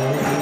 Amen.